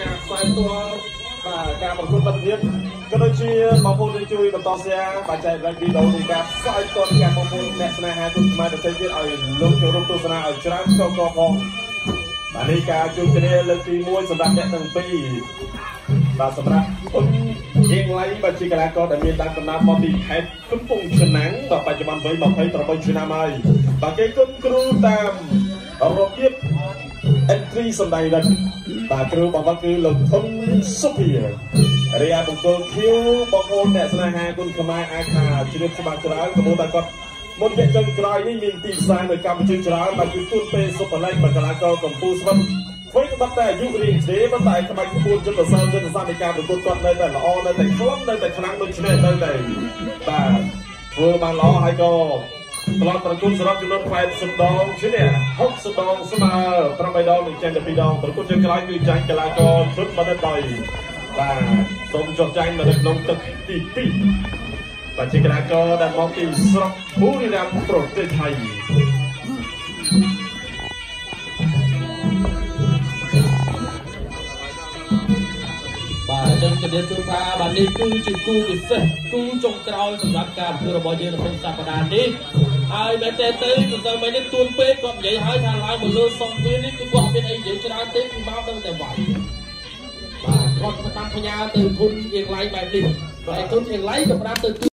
ការផ្សាយផ្ទាល់បាទការប្រកួតមិត្តភាពក៏ដូចជាបងប្អូនជួយជួយបន្ត share បាទចែករំលែកវីដេអូនៃការផ្សាយផ្ទាល់ការបងប្អូនអ្នកស្នេហាគុណខ្មែរដទៃទៀតឲ្យលោកចូលរួមទស្សនាឲ្យច្រើនចូលកផងបាទនេះការជួយគ្នាលើកទី1សម្រាប់អ្នកទាំងពីរបាទសម្រាប់គុណជាងឡៃបាទជាកីឡាករដែលមានដើមកំណើតមកពីខេត្តកំពង់ឆ្នាំងបាទបច្ចុប្បន្នវ័យ28ឆ្នាំហើយបាទគេគុណគ្រូតាមរបៀប entry សំដីរិទ្ធបាទគ្រូបងប្អូនគឺលោកធុនសុភារីឯបង្គោល Q បងប្អូនអ្នកស្នេហាគុណខ្មែរអាចថាជ្រាបច្បាស់ច្រើនព្រោះតែគាត់មុនវគ្គចុងក្រោយនេះមានទីផ្សារនៅកម្ពុជាច្រើនបាទគឺទូនពេលសុបលេខបកលាករកម្ពុជាស្វិតធ្វើក្បត់តែអាយុរៀងទេប៉ុន្តែក្បាច់ក្បួនយុទ្ធសាស្ត្រយុទ្ធសាស្ត្រនៃការប្រកួតគាត់នៅតែល្អនៅតែខ្លាំងនៅតែខ្លាំងដូចគ្នានៅតែបាទធ្វើបានល្អហើយក៏ ត្រឡប់ប្រគួតសរុបចំនួន80ដងឈ្នះ60ដងស្មើ8ដងនិងចាញ់12ដងប្រគួតចុងក្រោយគឺចាញ់កីឡាករជុនបណ្ឌិតដោយបាទសូមចុះចាញ់នៅក្នុងទឹកទី2បាទជាកីឡាករដែលមកពីស្រុកប៊ូរីរ៉ាំប្រទេសថៃបាទអញ្ចឹងជំរាបជូនថាបាទនេះគឺជាគូពិសេសគូចុងក្រោយសម្រាប់ការធ្វើរបស់យើងនៅក្នុងសប្តាហ៍នេះ ហើយមែនតើទៅទៅទៅមិញនេះទួនពេកគាត់និយាយហើយថាឡើងមកលើសងវានេះគឺគាត់អត់មានអីនិយាយច្រើនទេគឺមកដល់តែវាយបាទគាត់ទៅតាមផ្ញើទៅគុណអៀងឡៃបែបនេះហើយគុណអៀងឡៃក៏ប្រាប់ទៅ